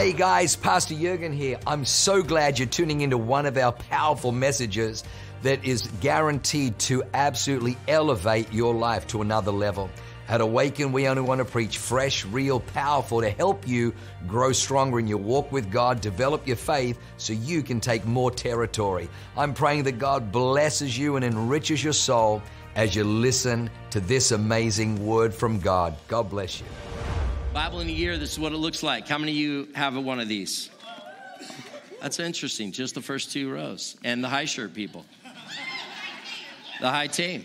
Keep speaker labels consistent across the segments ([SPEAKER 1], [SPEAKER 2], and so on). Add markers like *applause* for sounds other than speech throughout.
[SPEAKER 1] Hey guys, Pastor Jurgen here. I'm so glad you're tuning into one of our powerful messages that is guaranteed to absolutely elevate your life to another level. At Awaken, we only want to preach fresh, real, powerful to help you grow stronger in your walk with God, develop your faith so you can take more territory. I'm praying that God blesses you and enriches your soul as you listen to this amazing word from God. God bless you.
[SPEAKER 2] Bible in a year, this is what it looks like. How many of you have one of these? That's interesting. Just the first two rows. And the high shirt people. The high team.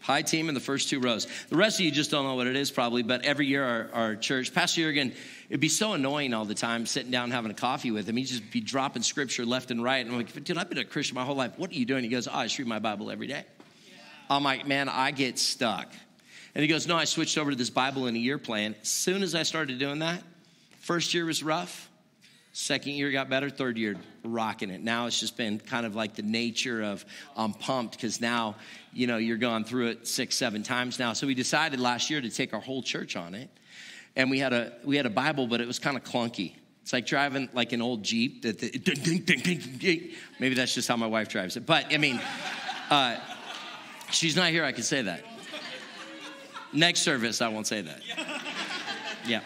[SPEAKER 2] High team in the first two rows. The rest of you just don't know what it is, probably, but every year our, our church, Pastor Jurgen, it'd be so annoying all the time sitting down having a coffee with him. He'd just be dropping scripture left and right. And I'm like, dude, I've been a Christian my whole life. What are you doing? He goes, oh, I just read my Bible every day. I'm like, man, I get stuck. And he goes, No, I switched over to this Bible in a year plan. As soon as I started doing that, first year was rough. Second year got better. Third year, rocking it. Now it's just been kind of like the nature of I'm pumped because now, you know, you're going through it six, seven times now. So we decided last year to take our whole church on it. And we had a we had a Bible, but it was kind of clunky. It's like driving like an old Jeep. That the, ding, ding, ding, maybe that's just how my wife drives it. But I mean, *laughs* uh, she's not here. I can say that. Next service, I won't say that. *laughs* Yeah.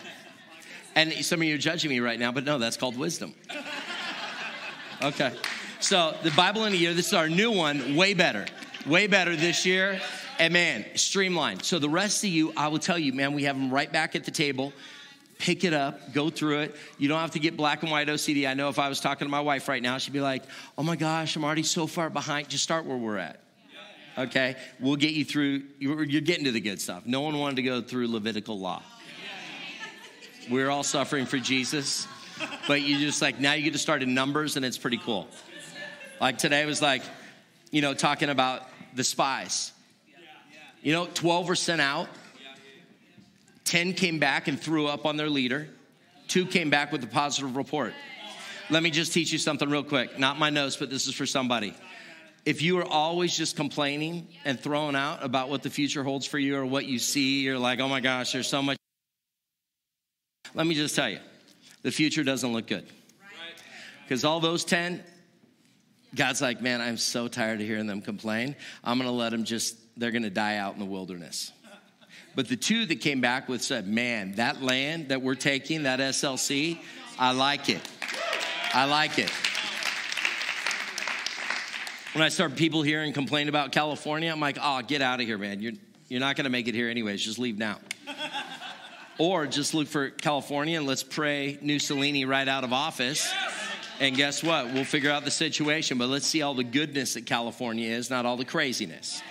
[SPEAKER 2] And some of you are judging me right now, but no, that's called wisdom. Okay. So the Bible in a year, this is our new one, way better. Way better this year. And man, streamlined. So the rest of you, I will tell you, man, we have them right back at the table. Pick it up, go through it. You don't have to get black and white OCD. I know if I was talking to my wife right now, she'd be like, oh my gosh, I'm already so far behind. Just start where we're at okay? We'll get you through, you're getting to the good stuff. No one wanted to go through Levitical law. We're all suffering for Jesus, but you just like, now you get to start in Numbers and it's pretty cool. Like today was like, you know, talking about the spies. You know, 12 were sent out, 10 came back and threw up on their leader, two came back with a positive report. Let me just teach you something real quick. Not my notes, but this is for somebody if you are always just complaining and throwing out about what the future holds for you or what you see, you're like, oh my gosh, there's so much. Let me just tell you, the future doesn't look good. Because all those 10, God's like, man, I'm so tired of hearing them complain. I'm going to let them just, they're going to die out in the wilderness. *laughs* But the two that came back with said, man, that land that we're taking, that SLC, I like it. I like it. When I start people here and complain about California, I'm like, oh, get out of here, man. You're, you're not going to make it here anyways. Just leave now. *laughs* or just look for California and let's pray Mussolini right out of office. And guess what? We'll figure out the situation, but let's see all the goodness that California is, not all the craziness.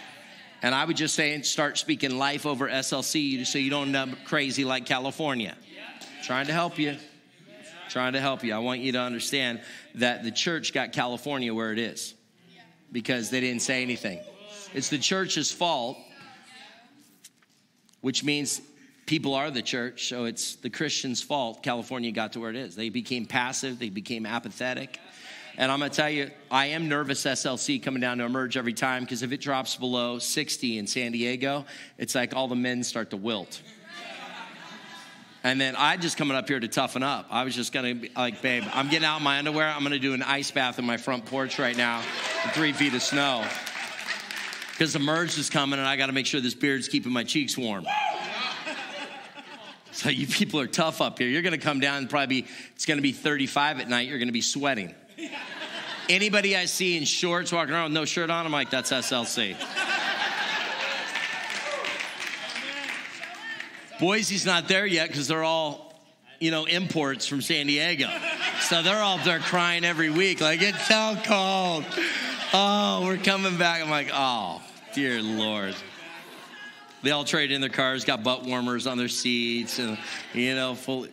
[SPEAKER 2] And I would just say, and start speaking life over SLC so you don't end up crazy like California. Trying to help you. Trying to help you. I want you to understand that the church got California where it is because they didn't say anything. It's the church's fault, which means people are the church, so it's the Christian's fault California got to where it is. They became passive, they became apathetic. And I'm gonna tell you, I am nervous SLC coming down to emerge every time because if it drops below 60 in San Diego, it's like all the men start to wilt. And then I just coming up here to toughen up. I was just gonna be like, babe, I'm getting out my underwear. I'm gonna do an ice bath in my front porch right now, three feet of snow. Because the Emerge is coming and I gotta make sure this beard's keeping my cheeks warm. So you people are tough up here. You're gonna come down and probably be, it's gonna be 35 at night. You're gonna be sweating. Anybody I see in shorts walking around with no shirt on, I'm like, that's SLC. Boise's not there yet because they're all, you know, imports from San Diego. So they're all there crying every week, like, it's so cold. Oh, we're coming back. I'm like, oh, dear Lord. They all trade in their cars, got butt warmers on their seats, and, you know, full.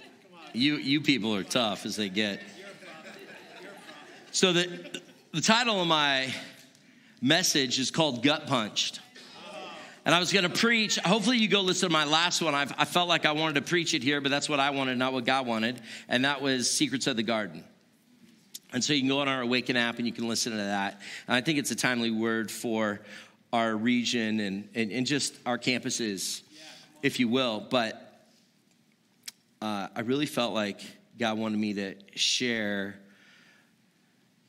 [SPEAKER 2] You, you people are tough as they get. So the, the title of my message is called Gut Punched. And I was going to preach. Hopefully, you go listen to my last one. I've, i felt like I wanted to preach it here, but that's what I wanted, not what God wanted. And that was Secrets of the Garden. And so you can go on our Awaken app and you can listen to that. And I think it's a timely word for our region and, and, and just our campuses, if you will. But uh, I really felt like God wanted me to share,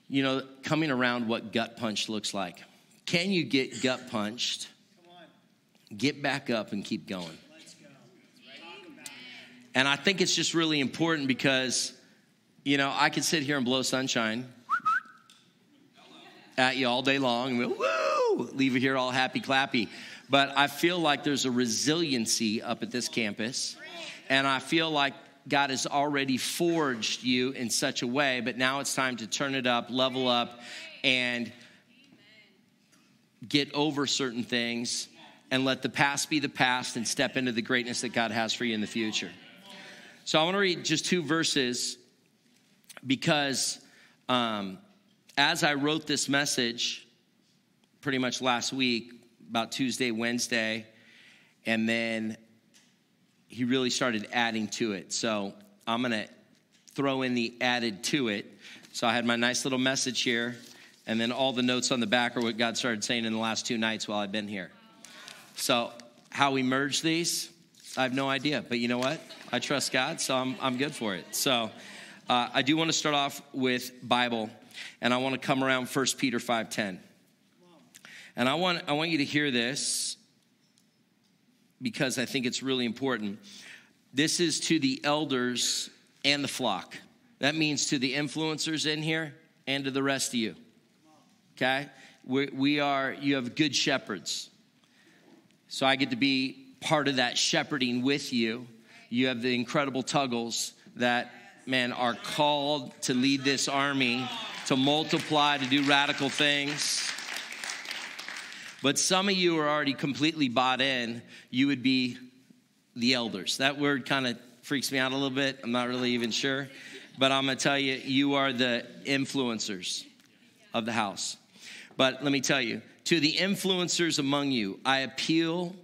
[SPEAKER 2] you know, coming around what gut punch looks like. Can you get gut punched? Get back up and keep going. And I think it's just really important because, you know, I could sit here and blow sunshine at you all day long and woo, leave you here all happy clappy. But I feel like there's a resiliency up at this campus. And I feel like God has already forged you in such a way, but now it's time to turn it up, level up, and get over certain things and let the past be the past and step into the greatness that God has for you in the future. So I want to read just two verses because um, as I wrote this message pretty much last week, about Tuesday, Wednesday, and then he really started adding to it. So I'm going to throw in the added to it. So I had my nice little message here, and then all the notes on the back are what God started saying in the last two nights while I've been here. So, how we merge these, I have no idea. But you know what? I trust God, so I'm, I'm good for it. So, uh, I do want to start off with Bible, and I want to come around 1 Peter 5.10. And I want, I want you to hear this because I think it's really important. This is to the elders and the flock. That means to the influencers in here and to the rest of you. Okay? We, we are, you have good shepherds. So I get to be part of that shepherding with you. You have the incredible Tuggles that, man, are called to lead this army, to multiply, to do radical things. But some of you are already completely bought in. You would be the elders. That word kind of freaks me out a little bit. I'm not really even sure. But I'm going to tell you, you are the influencers of the house. But let me tell you, to the influencers among you, I appeal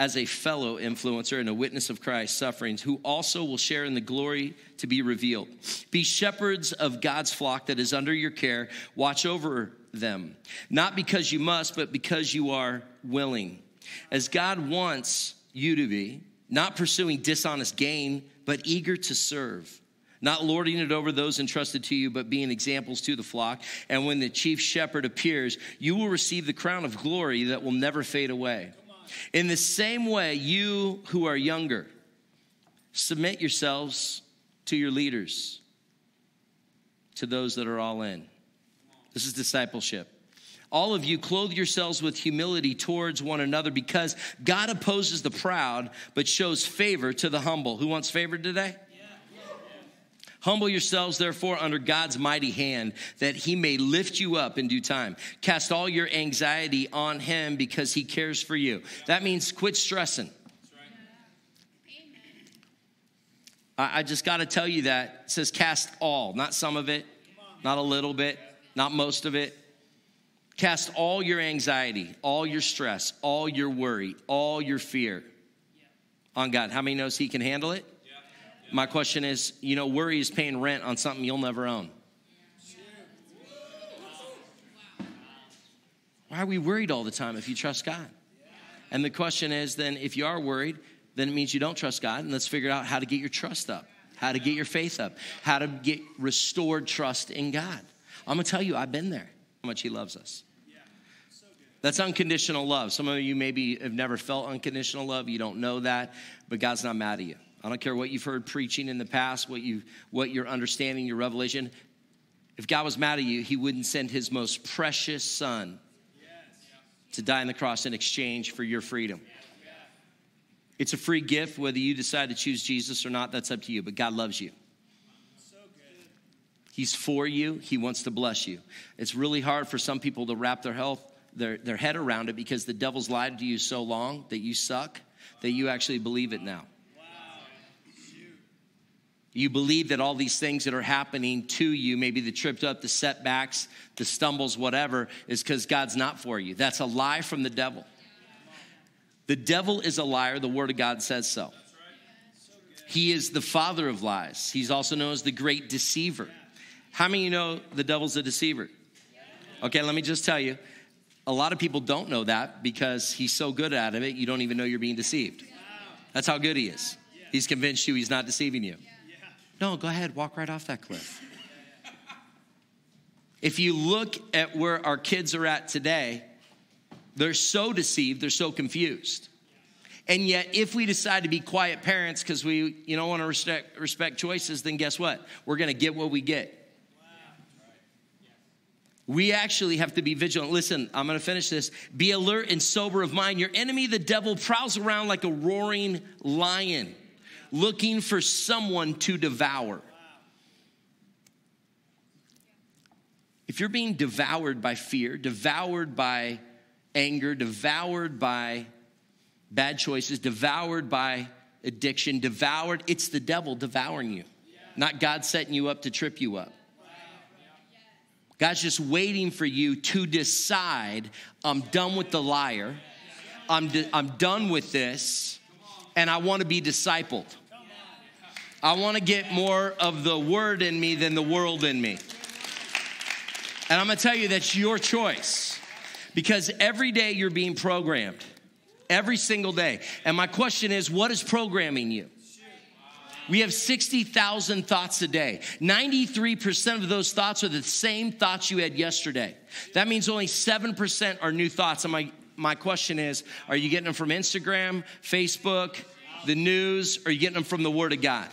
[SPEAKER 2] as a fellow influencer and a witness of Christ's sufferings, who also will share in the glory to be revealed. Be shepherds of God's flock that is under your care. Watch over them, not because you must, but because you are willing. As God wants you to be, not pursuing dishonest gain, but eager to serve not lording it over those entrusted to you, but being examples to the flock. And when the chief shepherd appears, you will receive the crown of glory that will never fade away. In the same way, you who are younger, submit yourselves to your leaders, to those that are all in. This is discipleship. All of you clothe yourselves with humility towards one another because God opposes the proud but shows favor to the humble. Who wants favor today? Humble yourselves, therefore, under God's mighty hand, that he may lift you up in due time. Cast all your anxiety on him because he cares for you. That means quit stressing. I just got to tell you that. It says cast all, not some of it, not a little bit, not most of it. Cast all your anxiety, all your stress, all your worry, all your fear on God. How many knows He can handle it? My question is, you know, worry is paying rent on something you'll never own. Why are we worried all the time if you trust God? And the question is then, if you are worried, then it means you don't trust God. And let's figure out how to get your trust up, how to get your faith up, how to get restored trust in God. I'm gonna tell you, I've been there, how much He loves us. That's unconditional love. Some of you maybe have never felt unconditional love. You don't know that, but God's not mad at you. I don't care what you've heard preaching in the past, what you what you're understanding, your revelation. If God was mad at you, he wouldn't send his most precious son to die on the cross in exchange for your freedom. It's a free gift, whether you decide to choose Jesus or not, that's up to you, but God loves you. He's for you. He wants to bless you. It's really hard for some people to wrap their health their, their head around it because the devil's lied to you so long that you suck that you actually believe it now. You believe that all these things that are happening to you, maybe the tripped up, the setbacks, the stumbles, whatever, is because God's not for you. That's a lie from the devil. The devil is a liar. The word of God says so. He is the father of lies. He's also known as the great deceiver. How many of you know the devil's a deceiver? Okay, let me just tell you a lot of people don't know that because he's so good at it, you don't even know you're being deceived. That's how good he is. He's convinced you he's not deceiving you. No, go ahead, walk right off that cliff. If you look at where our kids are at today, they're so deceived, they're so confused. And yet, if we decide to be quiet parents because we you know want to respect, respect choices, then guess what? We're going to get what we get. We actually have to be vigilant. Listen, I'm going to finish this. Be alert and sober of mind. Your enemy, the devil, prowls around like a roaring lion, looking for someone to devour. If you're being devoured by fear, devoured by anger, devoured by bad choices, devoured by addiction, devoured, it's the devil devouring you, not God setting you up to trip you up. God's just waiting for you to decide I'm done with the liar, I'm, I'm done with this, and I want to be discipled. I want to get more of the word in me than the world in me. And I'm gonna tell you that's your choice because every day you're being programmed, every single day. And my question is, what is programming you? We have 60,000 thoughts a day. 93% of those thoughts are the same thoughts you had yesterday. That means only 7% are new thoughts. And my, my question is are you getting them from Instagram, Facebook, the news, or are you getting them from the Word of God?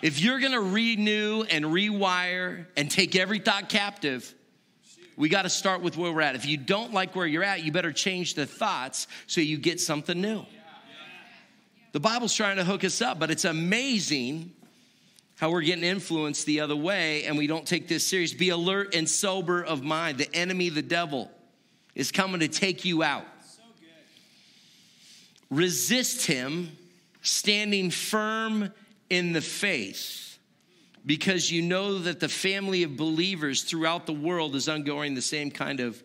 [SPEAKER 2] If you're gonna renew and rewire and take every thought captive, we got to start with where we're at. If you don't like where you're at, you better change the thoughts so you get something new. The Bible's trying to hook us up, but it's amazing how we're getting influenced the other way and we don't take this serious. Be alert and sober of mind. The enemy, the devil, is coming to take you out. Resist him, standing firm in the faith, because you know that the family of believers throughout the world is undergoing the same kind of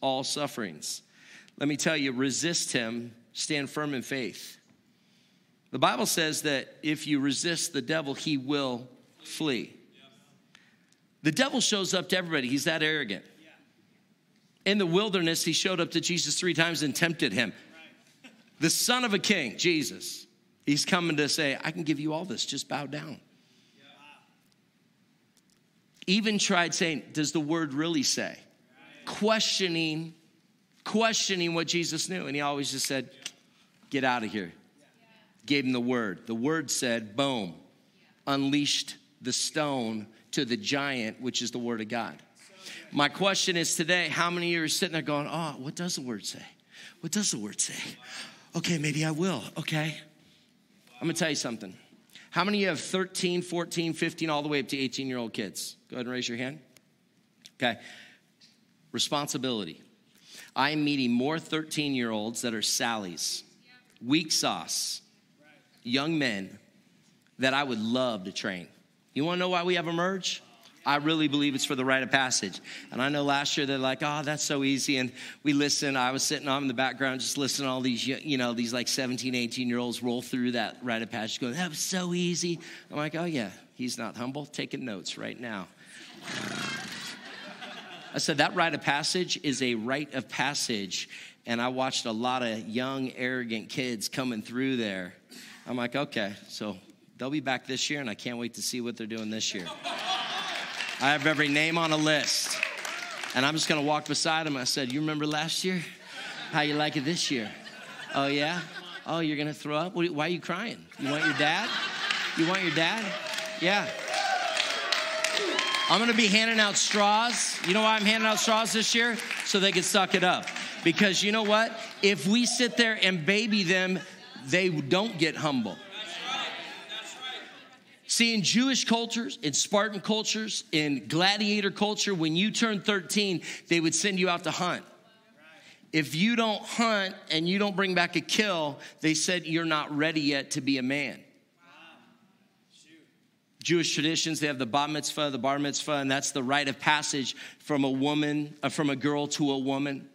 [SPEAKER 2] all sufferings. Let me tell you, resist him, stand firm in faith. The Bible says that if you resist the devil, he will flee. The devil shows up to everybody, he's that arrogant. In the wilderness, he showed up to Jesus three times and tempted him. The son of a king, Jesus, he's coming to say, I can give you all this, just bow down. Even tried saying, Does the word really say? Questioning, questioning what Jesus knew. And he always just said, Get out of here gave him the word. The word said, boom, unleashed the stone to the giant, which is the word of God. My question is today, how many of you are sitting there going, oh, what does the word say? What does the word say? Okay, maybe I will. Okay. I'm gonna tell you something. How many of you have 13, 14, 15, all the way up to 18 year old kids? Go ahead and raise your hand. Okay. Responsibility. I'm meeting more 13 year olds that are Sally's, weak sauce, young men that I would love to train. You wanna know why we have Emerge? I really believe it's for the rite of passage. And I know last year they're like, oh, that's so easy. And we listen. I was sitting on in the background just listening to all these, you know, these like 17, 18 year olds roll through that rite of passage going, that was so easy. I'm like, oh, yeah, he's not humble. Taking notes right now. I said, that rite of passage is a rite of passage. And I watched a lot of young, arrogant kids coming through there I'm like, okay, so they'll be back this year, and I can't wait to see what they're doing this year. I have every name on a list. And I'm just gonna walk beside them. I said, You remember last year? How you like it this year? Oh, yeah? Oh, you're gonna throw up? Why are you crying? You want your dad? You want your dad? Yeah. I'm gonna be handing out straws. You know why I'm handing out straws this year? So they can suck it up. Because you know what? If we sit there and baby them, they don't get humble. See, in Jewish cultures, in Spartan cultures, in gladiator culture, when you turn 13, they would send you out to hunt. If you don't hunt and you don't bring back a kill, they said you're not ready yet to be a man. Jewish traditions, they have the bar mitzvah, the bar mitzvah, and that's the rite of passage from a woman, uh, from a girl to a woman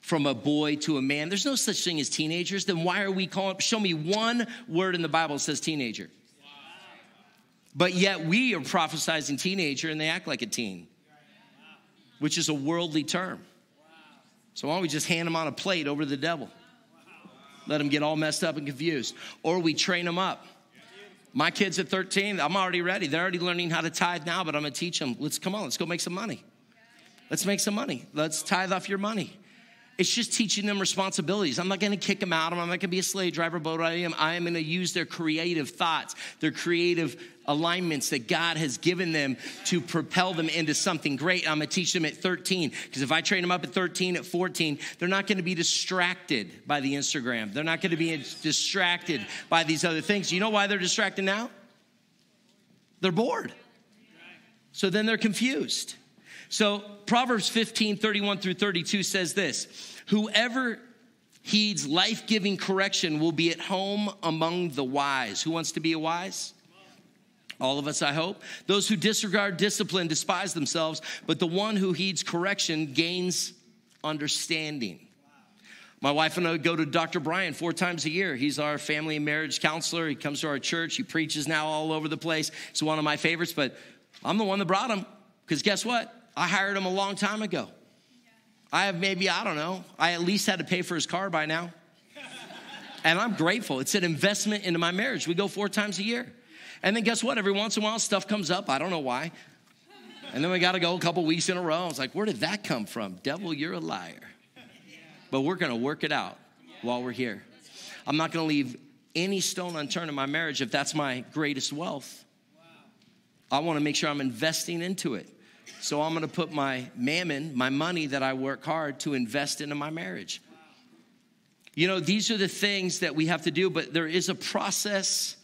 [SPEAKER 2] from a boy to a man. There's no such thing as teenagers. Then why are we calling? Show me one word in the Bible that says teenager. But yet we are prophesizing teenager and they act like a teen, which is a worldly term. So why don't we just hand them on a plate over to the devil? Let them get all messed up and confused. Or we train them up. My kids at 13, I'm already ready. They're already learning how to tithe now, but I'm gonna teach them. Let's come on, let's go make some money. Let's make some money. Let's tithe off your money. It's just teaching them responsibilities. I'm not going to kick them out. I'm not going to be a slave driver, but I am, I am going to use their creative thoughts, their creative alignments that God has given them to propel them into something great. I'm going to teach them at 13 because if I train them up at 13, at 14, they're not going to be distracted by the Instagram. They're not going to be distracted by these other things. You know why they're distracted now? They're bored. So then they're confused. So Proverbs 15, 31 through 32 says this Whoever heeds life giving correction will be at home among the wise. Who wants to be a wise? All of us, I hope. Those who disregard discipline despise themselves, but the one who heeds correction gains understanding. My wife and I go to Dr. Brian four times a year. He's our family and marriage counselor. He comes to our church. He preaches now all over the place. He's one of my favorites, but I'm the one that brought him because guess what? I hired him a long time ago. I have maybe, I don't know, I at least had to pay for his car by now. And I'm grateful. It's an investment into my marriage. We go four times a year. And then guess what? Every once in a while, stuff comes up. I don't know why. And then we got to go a couple weeks in a row. I was like, where did that come from? Devil, you're a liar. But we're going to work it out while we're here. I'm not going to leave any stone unturned in my marriage if that's my greatest wealth. I want to make sure I'm investing into it. So I'm going to put my mammon, my money that I work hard to invest into my marriage. You know, these are the things that we have to do, but there is a process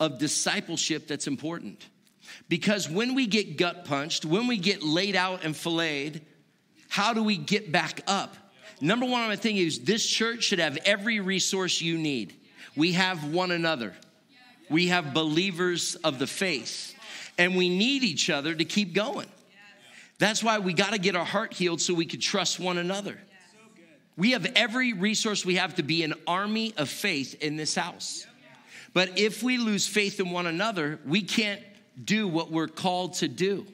[SPEAKER 2] of discipleship that's important. Because when we get gut punched, when we get laid out and filleted, how do we get back up? Number one thing is this church should have every resource you need. We have one another. We have believers of the faith, and we need each other to keep going. That's why we got to get our heart healed so we can trust one another. We have every resource we have to be an army of faith in this house. But if we lose faith in one another, we can't do what we're called to do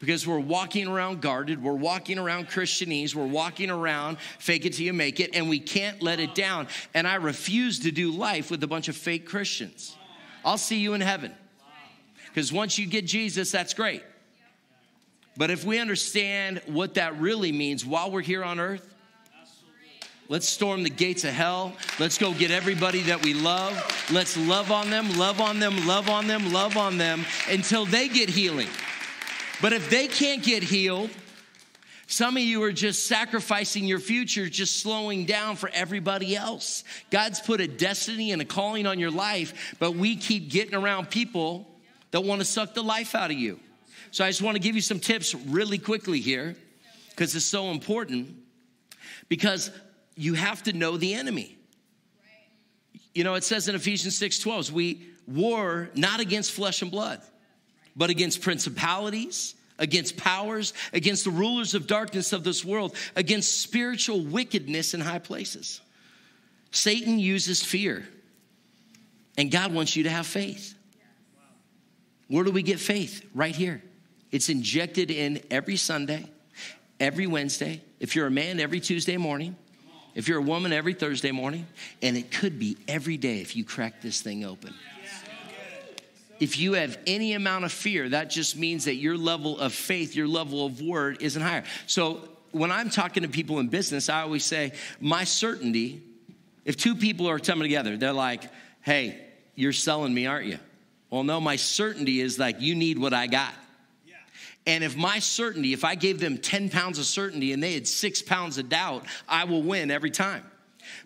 [SPEAKER 2] because we're walking around guarded, we're walking around Christianese, we're walking around fake it till you make it, and we can't let it down. And I refuse to do life with a bunch of fake Christians. I'll see you in heaven. Because once you get Jesus, that's great. But if we understand what that really means while we're here on earth, Let's storm the gates of hell. Let's go get everybody that we love. Let's love on them, love on them, love on them, love on them until they get healing. But if they can't get healed, some of you are just sacrificing your future, just slowing down for everybody else. God's put a destiny and a calling on your life, but we keep getting around people that want to suck the life out of you. So I just want to give you some tips really quickly here because it's so important because you have to know the enemy. You know, it says in Ephesians 6 12, we war not against flesh and blood, but against principalities, against powers, against the rulers of darkness of this world, against spiritual wickedness in high places. Satan uses fear, and God wants you to have faith. Where do we get faith? Right here. It's injected in every Sunday, every Wednesday. If you're a man, every Tuesday morning. If you're a woman, every Thursday morning. And it could be every day if you crack this thing open. If you have any amount of fear, that just means that your level of faith, your level of word isn't higher. So when I'm talking to people in business, I always say, my certainty, if two people are coming together, they're like, hey, you're selling me, aren't you? Well, no, my certainty is like, you need what I got. And if my certainty, if I gave them 10 pounds of certainty and they had six pounds of doubt, I will win every time.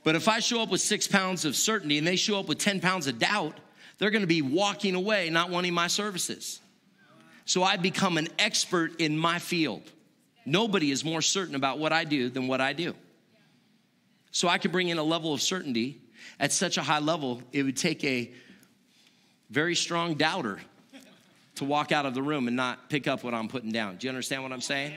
[SPEAKER 2] But if I show up with six pounds of certainty and they show up with 10 pounds of doubt, they're gonna be walking away not wanting my services. So I become an expert in my field. Nobody is more certain about what I do than what I do. So I can bring in a level of certainty at such a high level, it would take a very strong doubter to walk out of the room and not pick up what I'm putting down. Do you understand what I'm saying?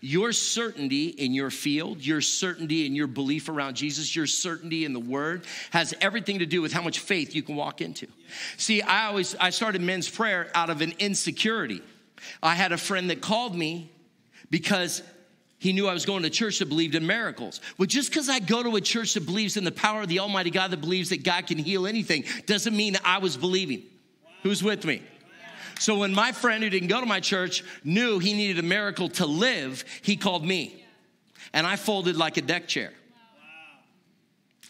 [SPEAKER 2] Your certainty in your field, your certainty in your belief around Jesus, your certainty in the word has everything to do with how much faith you can walk into. See, I always I started men's prayer out of an insecurity. I had a friend that called me because He knew I was going to church that believed in miracles. Well, just because I go to a church that believes in the power of the Almighty God, that believes that God can heal anything, doesn't mean I was believing. Who's with me? So when my friend who didn't go to my church knew he needed a miracle to live, he called me. And I folded like a deck chair.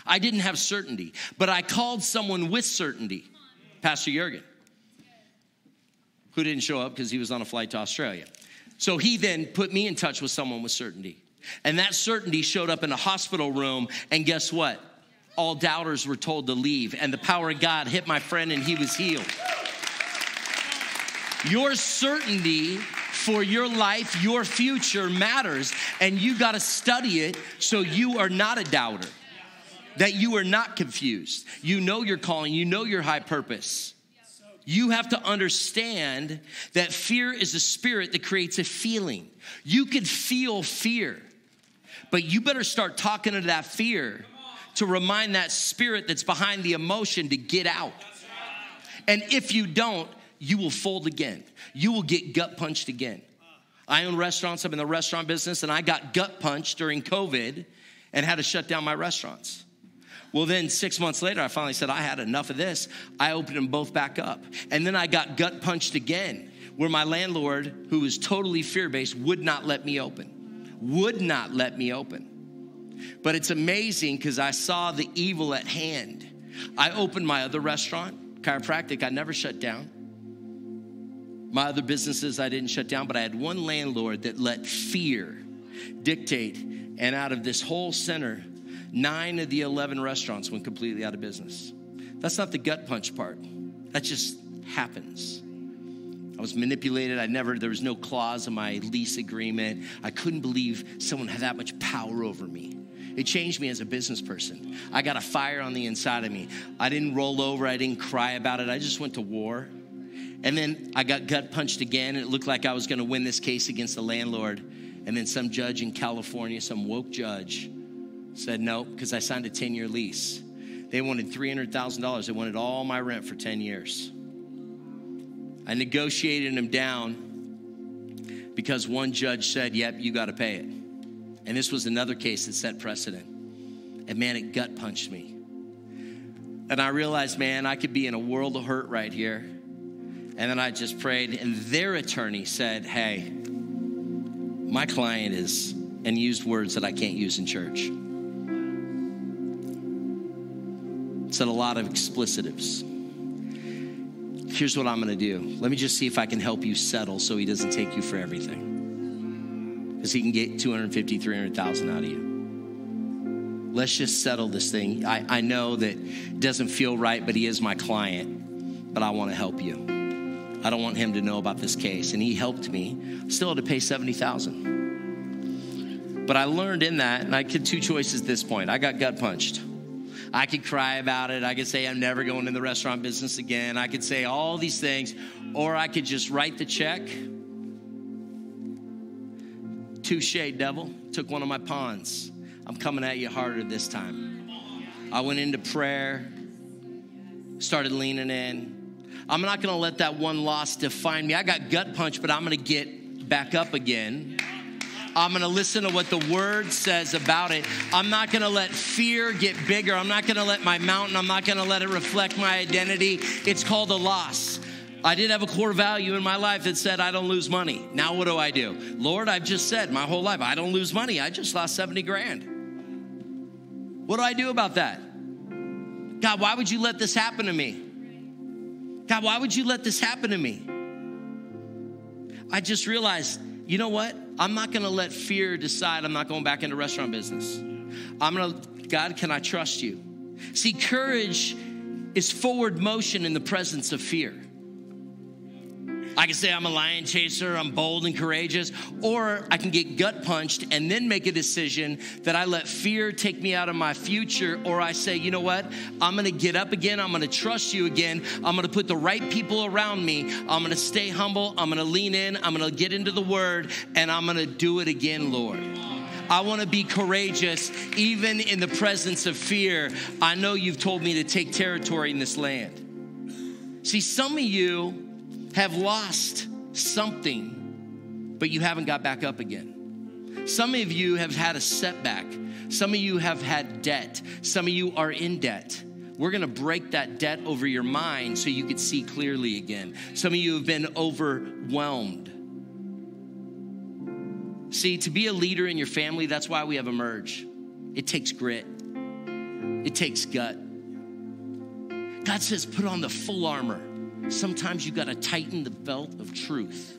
[SPEAKER 2] I didn't have certainty, but I called someone with certainty, Pastor Jurgen, who didn't show up because he was on a flight to Australia. So he then put me in touch with someone with certainty. And that certainty showed up in a hospital room. And guess what? All doubters were told to leave. And the power of God hit my friend and he was healed. Your certainty for your life, your future matters. And you got to study it so you are not a doubter, that you are not confused. You know your calling, you know your high purpose. You have to understand that fear is a spirit that creates a feeling. You could feel fear, but you better start talking to that fear to remind that spirit that's behind the emotion to get out. And if you don't, you will fold again. You will get gut punched again. I own restaurants, I'm in the restaurant business, and I got gut punched during COVID and had to shut down my restaurants. Well, then six months later, I finally said, I had enough of this. I opened them both back up. And then I got gut punched again, where my landlord, who was totally fear based, would not let me open. Would not let me open. But it's amazing because I saw the evil at hand. I opened my other restaurant, chiropractic, I never shut down. My other businesses I didn't shut down, but I had one landlord that let fear dictate. And out of this whole center, Nine of the 11 restaurants went completely out of business. That's not the gut punch part. That just happens. I was manipulated. I never, there was no clause in my lease agreement. I couldn't believe someone had that much power over me. It changed me as a business person. I got a fire on the inside of me. I didn't roll over, I didn't cry about it. I just went to war. And then I got gut punched again, and it looked like I was gonna win this case against the landlord. And then some judge in California, some woke judge, said no because I signed a 10 year lease. They wanted $300,000. They wanted all my rent for 10 years. I negotiated them down because one judge said, Yep, you got to pay it. And this was another case that set precedent. And man, it gut punched me. And I realized, man, I could be in a world of hurt right here. And then I just prayed, and their attorney said, Hey, my client is, and used words that I can't use in church. said a lot of explicitives. Here's what I'm gonna do. Let me just see if I can help you settle so he doesn't take you for everything. Because he can get 250, 300,000 out of you. Let's just settle this thing. I, I know that it doesn't feel right, but he is my client. But I wanna help you. I don't want him to know about this case. And he helped me. Still had to pay 70,000. But I learned in that, and I had two choices at this point. I got gut punched. I could cry about it. I could say I'm never going in the restaurant business again. I could say all these things, or I could just write the check. Touche, devil. Took one of my pawns. I'm coming at you harder this time. I went into prayer, started leaning in. I'm not gonna let that one loss define me. I got gut punch, but I'm gonna get back up again. I'm going to listen to what the word says about it. I'm not going to let fear get bigger. I'm not going to let my mountain, I'm not to let it reflect my identity. It's called a loss. I did have a core value in my life that said, I don't lose money. Now, what do I do? Lord, I've just said my whole life, I don't lose money. I just lost 70 grand. What do I do about that? God, why would you let this happen to me? God, why would you let this happen to me? I just realized, you know what? I'm not gonna let fear decide I'm not going back into restaurant business. I'm gonna, God, can I trust you? See, courage is forward motion in the presence of fear. I can say I'm a lion chaser, I'm bold and courageous, or I can get gut punched and then make a decision that I let fear take me out of my future, or I say, you know what, I'm gonna get up again, I'm gonna trust you again, I'm gonna put the right people around me, I'm gonna stay humble, I'm gonna lean in, I'm gonna get into the word, and I'm gonna do it again, Lord. I want to be courageous even in the presence of fear. I know you've told me to take territory in this land. See, some of you have lost something, but you haven't got back up again. Some of you have had a setback. Some of you have had debt. Some of you are in debt. We're gonna break that debt over your mind so you could see clearly again. Some of you have been overwhelmed. See, to be a leader in your family, that's why we have Emerge. It takes grit, it takes gut. God says, put on the full armor. Sometimes you gotta tighten the belt of truth.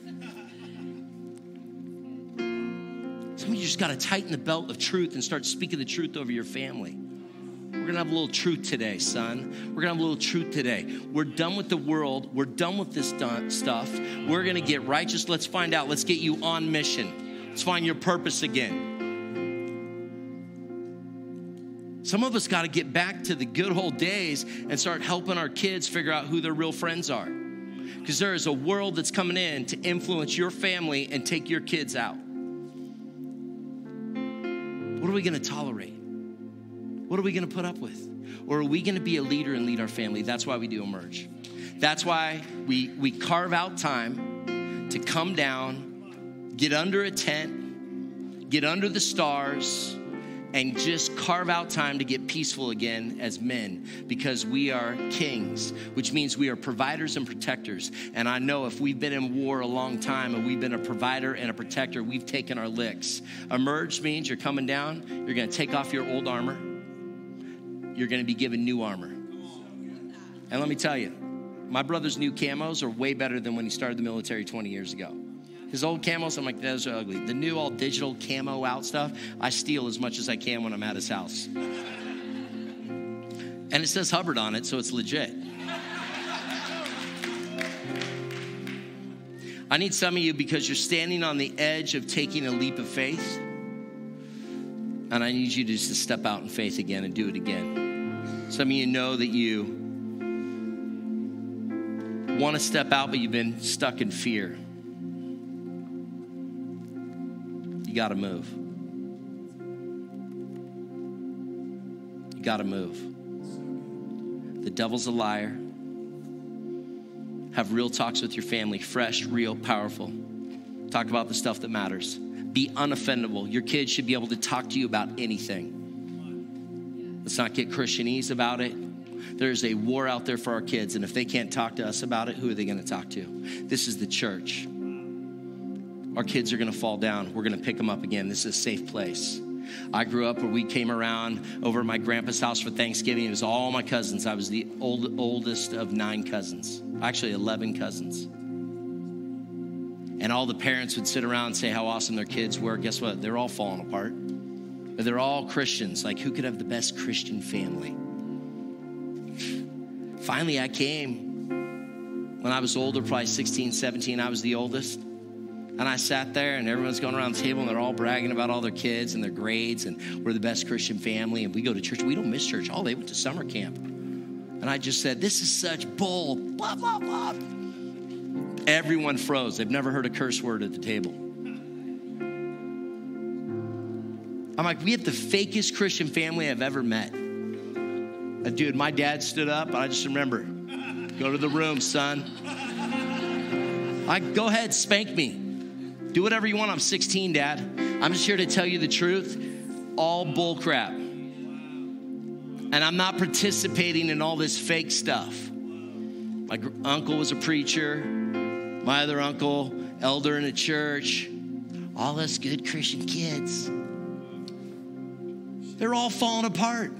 [SPEAKER 2] Some of you just gotta tighten the belt of truth and start speaking the truth over your family. We're gonna have a little truth today, son. We're gonna have a little truth today. We're done with the world. We're done with this stuff. We're gonna get righteous. Let's find out. Let's get you on mission. Let's find your purpose again. Some of us got to get back to the good old days and start helping our kids figure out who their real friends are. Because there is a world that's coming in to influence your family and take your kids out. What are we going to tolerate? What are we going to put up with? Or are we going to be a leader and lead our family? That's why we do Emerge. That's why we, we carve out time to come down get under a tent, get under the stars, and just carve out time to get peaceful again as men because we are kings, which means we are providers and protectors. And I know if we've been in war a long time and we've been a provider and a protector, we've taken our licks. Emerge means you're coming down, you're gonna take off your old armor, you're gonna be given new armor. And let me tell you, my brother's new camos are way better than when he started the military 20 years ago. His old camos, I'm like, those are ugly. The new all digital camo out stuff, I steal as much as I can when I'm at his house. And it says Hubbard on it, so it's legit. I need some of you because you're standing on the edge of taking a leap of faith. And I need you to just step out in faith again and do it again. Some of you know that you want to step out, but you've been stuck in fear. Got to move. You got to move. The devil's a liar. Have real talks with your family, fresh, real, powerful. Talk about the stuff that matters. Be unoffendable. Your kids should be able to talk to you about anything. Let's not get Christianese about it. There's a war out there for our kids, and if they can't talk to us about it, who are they going to talk to? This is the church our kids are gonna fall down. We're gonna pick them up again. This is a safe place. I grew up where we came around over my grandpa's house for Thanksgiving. It was all my cousins. I was the old, oldest of nine cousins, actually 11 cousins. And all the parents would sit around and say how awesome their kids were. Guess what? They're all falling apart. But they're all Christians. Like, who could have the best Christian family? Finally, I came when I was older, probably 16, 17. I was the oldest. And I sat there, and everyone's going around the table, and they're all bragging about all their kids and their grades, and we're the best Christian family, and we go to church. We don't miss church. Oh, they went to summer camp. And I just said, This is such bull, blah, blah, blah. Everyone froze. They've never heard a curse word at the table. I'm like, we have the fakest Christian family I've ever met. Uh, dude, my dad stood up, and I just remember, go to the room, son. I go ahead, spank me. Do whatever you want. I'm 16, Dad. I'm just here to tell you the truth. All bull crap. And I'm not participating in all this fake stuff. My uncle was a preacher, my other uncle, elder in a church. All us good Christian kids. They're all falling apart.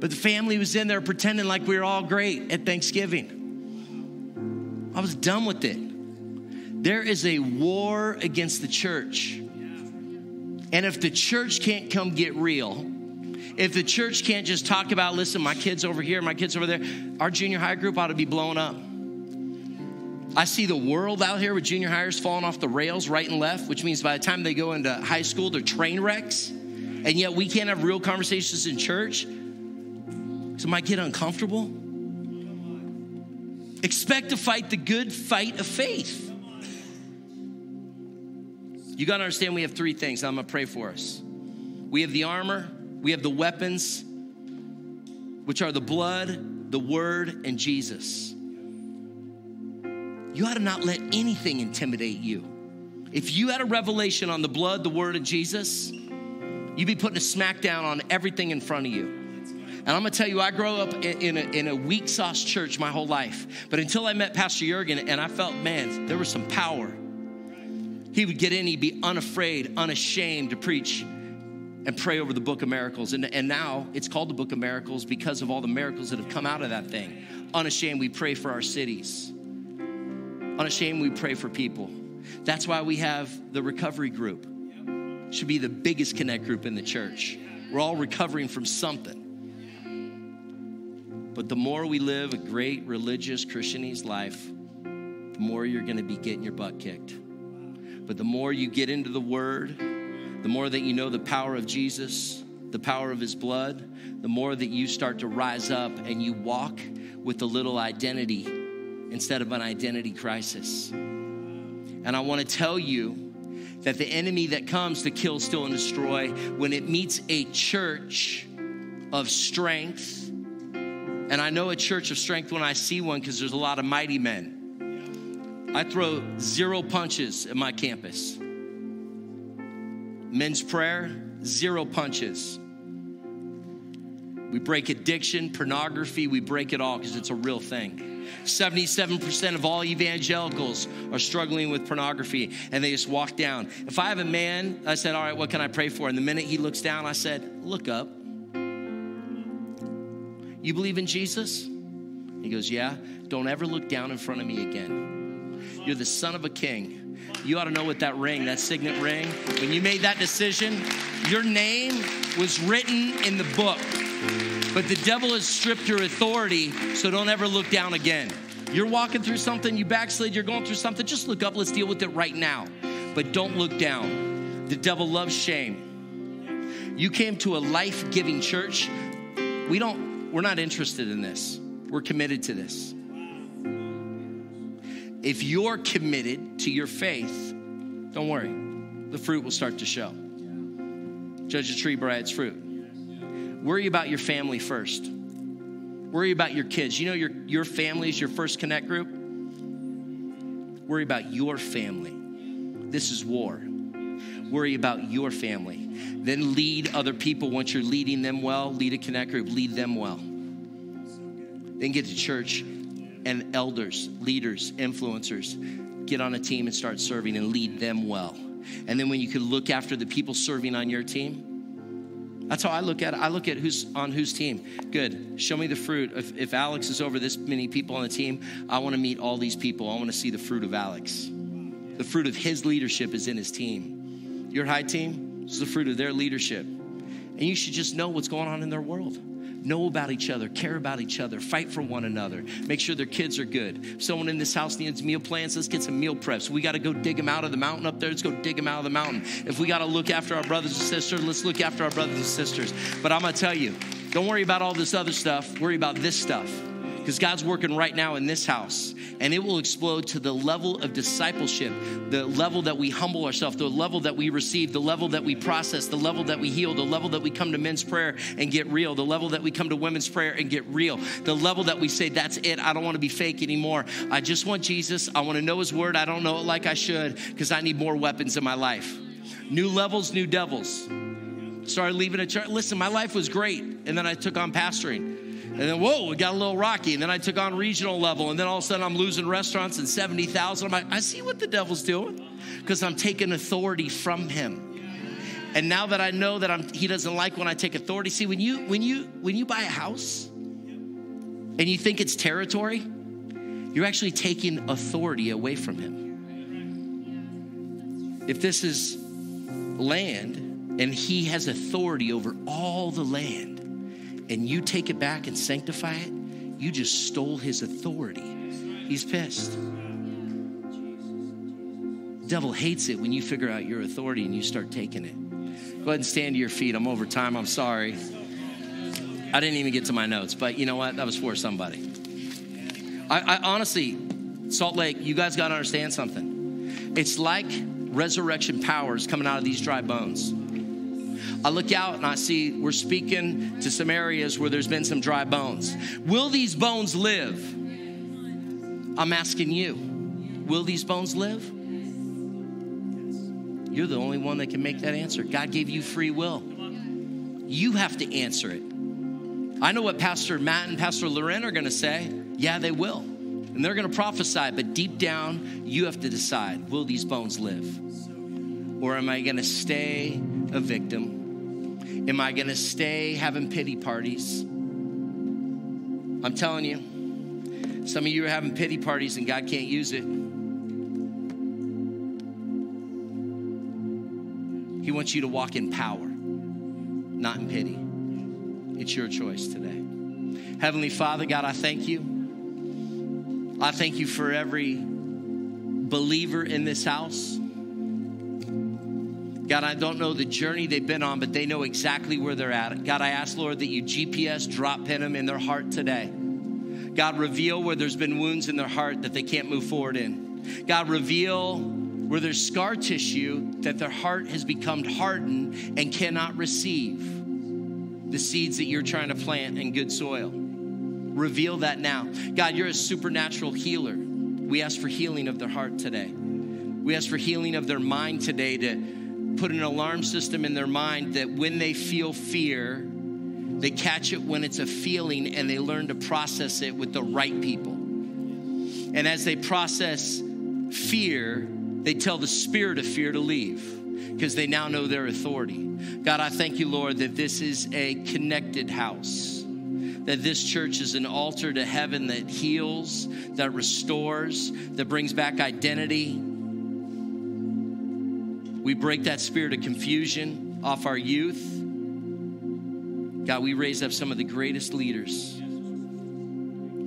[SPEAKER 2] But the family was in there pretending like we were all great at Thanksgiving. I was done with it. There is a war against the church. And if the church can't come get real, if the church can't just talk about, listen, my kids over here, my kids over there, our junior high group ought to be blown up. I see the world out here with junior highers falling off the rails right and left, which means by the time they go into high school, they're train wrecks. And yet we can't have real conversations in church. So might get uncomfortable. Expect to fight the good fight of faith. You got to understand we have three things. I'm going to pray for us. We have the armor, we have the weapons, which are the blood, the word, and Jesus. You ought to not let anything intimidate you. If you had a revelation on the blood, the word of Jesus, you'd be putting a smackdown on everything in front of you. And I'm gonna tell you, I grew up in a, in a weak sauce church my whole life. But until I met Pastor Jurgen and I felt, man, there was some power. He would get in, he'd be unafraid, unashamed to preach and pray over the book of miracles. And, and now it's called the book of miracles because of all the miracles that have come out of that thing. Unashamed, we pray for our cities. Unashamed, we pray for people. That's why we have the recovery group. Should be the biggest connect group in the church. We're all recovering from something. But the more we live a great religious Christianese life, the more you're going to be getting your butt kicked. But the more you get into the word, the more that you know the power of Jesus, the power of his blood, the more that you start to rise up and you walk with a little identity instead of an identity crisis. And I want to tell you that the enemy that comes to kill, steal, and destroy, when it meets a church of strength, and I know a church of strength when I see one because there's a lot of mighty men. I throw zero punches at my campus. Men's prayer, zero punches. We break addiction, pornography, we break it all because it's a real thing. 77% of all evangelicals are struggling with pornography and they just walk down. If I have a man, I said, All right, what can I pray for? And the minute he looks down, I said, Look up. You believe in Jesus? He goes, Yeah. Don't ever look down in front of me again. You're the son of a king. You ought to know what that ring, that signet ring, when you made that decision, your name was written in the book. But the devil has stripped your authority, so don't ever look down again. You're walking through something, you backslid, you're going through something, just look up, let's deal with it right now. But don't look down. The devil loves shame. You came to a life giving church. We don't, we're not interested in this. We're committed to this. If you're committed to your faith, don't worry, the fruit will start to show. Judge a tree by its fruit. Worry about your family first. Worry about your kids. You know your, your family is your first connect group? Worry about your family. This is war. Worry about your family. Then lead other people. Once you're leading them well, lead a connect group, lead them well. Then get to church and elders, leaders, influencers, get on a team and start serving and lead them well. And then when you can look after the people serving on your team, that's how I look at it. I look at who's on whose team. Good. Show me the fruit. If, if Alex is over this many people on the team, I want to meet all these people. I want to see the fruit of Alex. The fruit of his leadership is in his team. Your high team is the fruit of their leadership. And you should just know what's going on in their world know about each other, care about each other, fight for one another, make sure their kids are good. Someone in this house needs meal plans, let's get some meal preps. We got to go dig them out of the mountain up there. Let's go dig them out of the mountain. If we got to look after our brothers and sisters, let's look after our brothers and sisters. But I'm going to tell you, don't worry about all this other stuff. Worry about this stuff because God's working right now in this house and it will explode to the level of discipleship, the level that we humble ourselves, the level that we receive, the level that we process, the level that we heal, the level that we come to men's prayer and get real, the level that we come to women's prayer and get real, the level that we say, That's it, I don't want to be fake anymore. I just want Jesus. I want to know His word. I don't know it like I should because I need more weapons in my life. New levels, new devils. Started leaving a church. Listen, my life was great. And then I took on pastoring. And then, whoa, it got a little rocky. And then I took on regional level. And then all of a sudden, I'm losing restaurants and 70,000. I'm like, I see what the devil's doing because I'm taking authority from him. And now that I know that I'm, he doesn't like when I take authority. See, when you when you when you buy a house and you think it's territory, you're actually taking authority away from him. If this is land and he has authority over all the land, and you take it back and sanctify it, you just stole his authority. He's pissed. Devil hates it when you figure out your authority and you start taking it. Go ahead and stand to your feet. I'm over time. I'm sorry. I didn't even get to my notes, but you know what? That was for somebody. I, I honestly, Salt Lake, you guys got to understand something. It's like resurrection powers coming out of these dry bones. I look out and I see we're speaking to some areas where there's been some dry bones. Will these bones live? I'm asking you, will these bones live? You're the only one that can make that answer. God gave you free will. You have to answer it. I know what Pastor Matt and Pastor Loren are going to say. Yeah, they will. And they're going to prophesy, but deep down, you have to decide will these bones live? Or am I going to stay a victim? Am I going to stay having pity parties? I'm telling you, some of you are having pity parties and God can't use it. He wants you to walk in power, not in pity. It's your choice today. Heavenly Father, God, I thank you. I thank you for every believer in this house. God, I don't know the journey they've been on, but they know exactly where they're at. God, I ask, Lord, that you GPS drop pin them in their heart today. God, reveal where there's been wounds in their heart that they can't move forward in. God, reveal where there's scar tissue that their heart has become hardened and cannot receive the seeds that you're trying to plant in good soil. Reveal that now. God, you're a supernatural healer. We ask for healing of their heart today. We ask for healing of their mind today to put an alarm system in their mind that when they feel fear, they catch it when it's a feeling and they learn to process it with the right people. And as they process fear, they tell the spirit of fear to leave because they now know their authority. God, I thank you, Lord, that this is a connected house, that this church is an altar to heaven that heals, that restores, that brings back identity. We break that spirit of confusion off our youth. God, we raise up some of the greatest leaders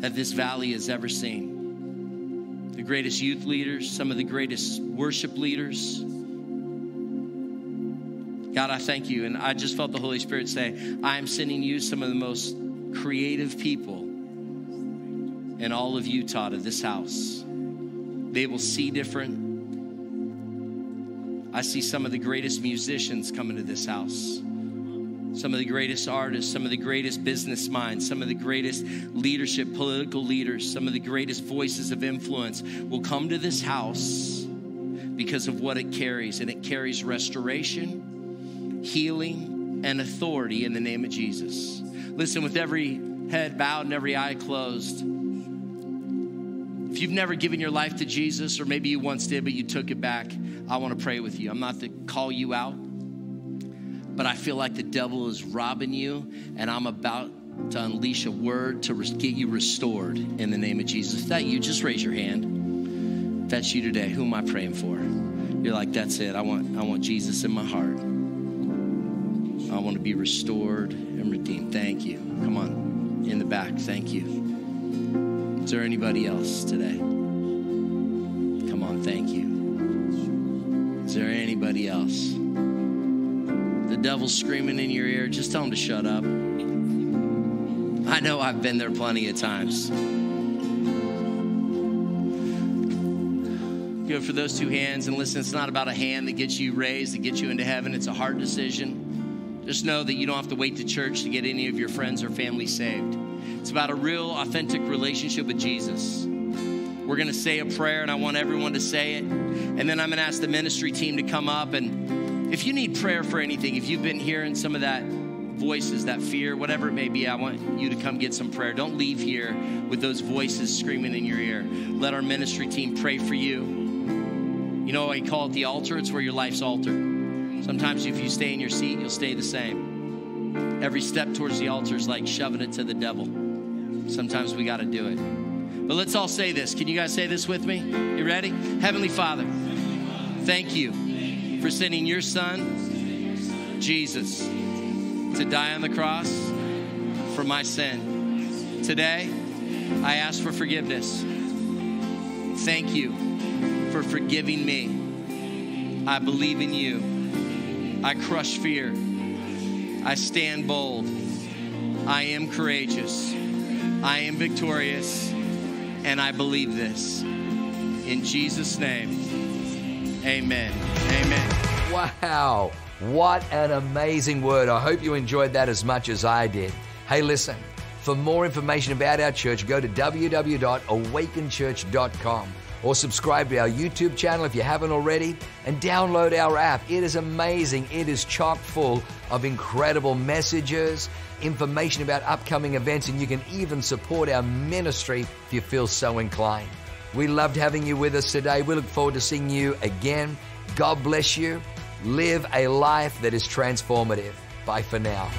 [SPEAKER 2] that this valley has ever seen the greatest youth leaders, some of the greatest worship leaders. God, I thank you. And I just felt the Holy Spirit say, I am sending you some of the most creative people in all of Utah to this house. They will see different. I see some of the greatest musicians coming to this house some of the greatest artists, some of the greatest business minds, some of the greatest leadership, political leaders, some of the greatest voices of influence will come to this house because of what it carries. And it carries restoration, healing, and authority in the name of Jesus. Listen, with every head bowed and every eye closed, if you've never given your life to Jesus, or maybe you once did, but you took it back, I want to pray with you. I'm not to call you out but I feel like the devil is robbing you, and I'm about to unleash a word to get you restored in the name of Jesus. If that you, just raise your hand. If that's you today, who am I praying for? You're like, that's it. I want, I want Jesus in my heart. I want to be restored and redeemed. Thank you. Come on, in the back. Thank you. Is there anybody else today? Come on, thank you. Is there anybody else? The devil's screaming in your ear, just tell him to shut up. I know I've been there plenty of times. Good for those two hands. And listen, it's not about a hand that gets you raised, that gets you into heaven. It's a hard decision. Just know that you don't have to wait to church to get any of your friends or family saved. It's about a real, authentic relationship with Jesus. We're going to say a prayer, and I want everyone to say it. And then I'm going to ask the ministry team to come up and if you need prayer for anything, if you've been hearing some of that voices, that fear, whatever it may be, I want you to come get some prayer. Don't leave here with those voices screaming in your ear. Let our ministry team pray for you. You know, I call it the altar, it's where your life's altered. Sometimes if you stay in your seat, you'll stay the same. Every step towards the altar is like shoving it to the devil. Sometimes we got to do it. But let's all say this. Can you guys say this with me? You ready? Heavenly Father, thank you for sending your son, Jesus, to die on the cross for my sin. Today, I ask for forgiveness. Thank you for forgiving me. I believe in you. I crush fear. I stand bold. I am courageous. I am victorious. And I believe this. In Jesus' name, amen. Amen.
[SPEAKER 1] Wow. What an amazing word. I hope you enjoyed that as much as I did. Hey, listen, for more information about our church, go to www.awakenchurch.com or subscribe to our YouTube channel if you haven't already, and download our app. It is amazing. It is chock full of incredible messages, information about upcoming events, and you can even support our ministry if you feel so inclined. We loved having you with us today. We look forward to seeing you again. God bless you. Live a life that is transformative. Bye for now.